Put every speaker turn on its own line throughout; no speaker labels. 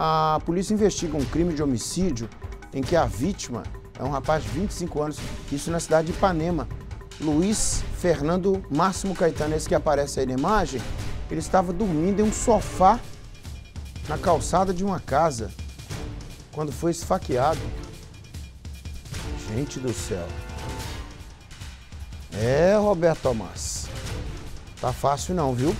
A polícia investiga um crime de homicídio em que a vítima é um rapaz de 25 anos, isso na cidade de Ipanema. Luiz Fernando Máximo Caetano, esse que aparece aí na imagem, ele estava dormindo em um sofá na calçada de uma casa quando foi esfaqueado. Gente do céu. É, Roberto Tomás. Tá fácil não, viu?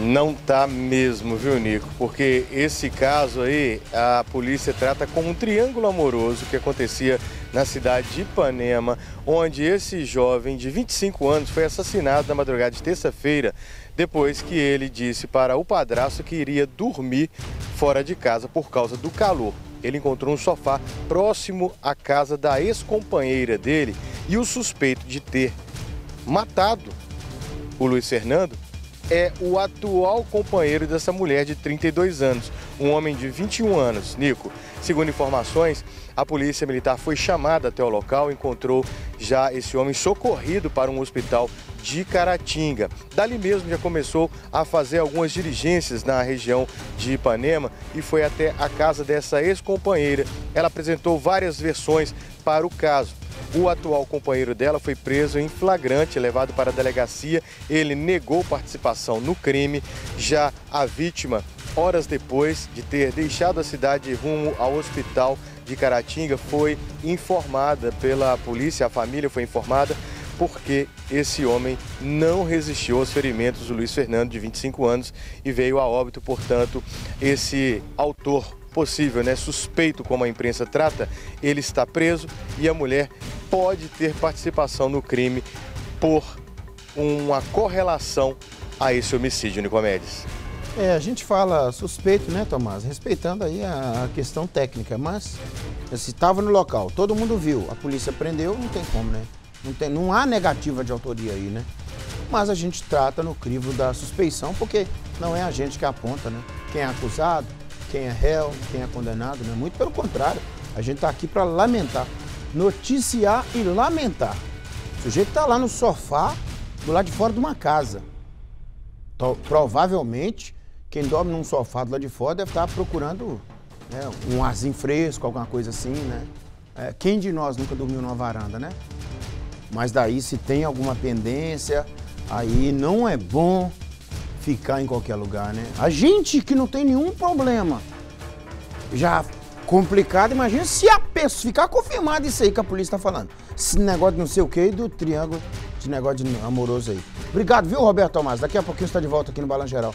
Não tá mesmo, viu, Nico? Porque esse caso aí, a polícia trata como um triângulo amoroso que acontecia na cidade de Ipanema, onde esse jovem de 25 anos foi assassinado na madrugada de terça-feira, depois que ele disse para o padrasto que iria dormir fora de casa por causa do calor. Ele encontrou um sofá próximo à casa da ex-companheira dele e o suspeito de ter matado o Luiz Fernando é o atual companheiro dessa mulher de 32 anos, um homem de 21 anos. Nico, segundo informações, a polícia militar foi chamada até o local, encontrou já esse homem socorrido para um hospital de Caratinga. Dali mesmo já começou a fazer algumas diligências na região de Ipanema e foi até a casa dessa ex-companheira. Ela apresentou várias versões para o caso. O atual companheiro dela foi preso em flagrante, levado para a delegacia. Ele negou participação no crime. Já a vítima, horas depois de ter deixado a cidade rumo ao hospital de Caratinga, foi informada pela polícia, a família foi informada porque esse homem não resistiu aos ferimentos do Luiz Fernando, de 25 anos, e veio a óbito, portanto, esse autor possível, né, suspeito como a imprensa trata, ele está preso e a mulher pode ter participação no crime por uma correlação a esse homicídio, Nicomedes.
É, a gente fala suspeito, né, Tomás? Respeitando aí a questão técnica, mas se estava no local, todo mundo viu, a polícia prendeu, não tem como, né? Não, tem, não há negativa de autoria aí, né? Mas a gente trata no crivo da suspeição, porque não é a gente que aponta, né? Quem é acusado, quem é réu, quem é condenado, né? Muito pelo contrário, a gente está aqui para lamentar, noticiar e lamentar. O sujeito está lá no sofá, do lado de fora de uma casa. Então, provavelmente, quem dorme num sofá do lado de fora deve estar tá procurando né, um arzinho fresco, alguma coisa assim, né? É, quem de nós nunca dormiu numa varanda, né? Mas daí, se tem alguma pendência, aí não é bom ficar em qualquer lugar, né? A gente que não tem nenhum problema, já complicado, imagina se a pessoa ficar confirmado isso aí que a polícia está falando. Esse negócio de não sei o que do triângulo de negócio de amoroso aí. Obrigado, viu, Roberto Tomás? Daqui a pouquinho você está de volta aqui no Balan Geral.